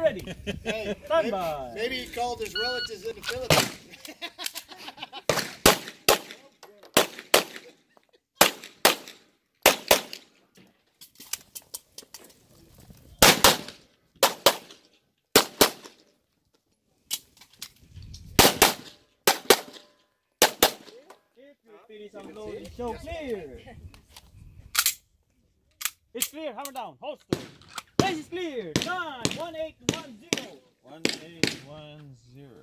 ready. Hey, maybe, maybe he called his relatives in the Philippines. If your feet is unloaded, show clear. It's clear, hammer down, holster. Base is clear. Time, 1810.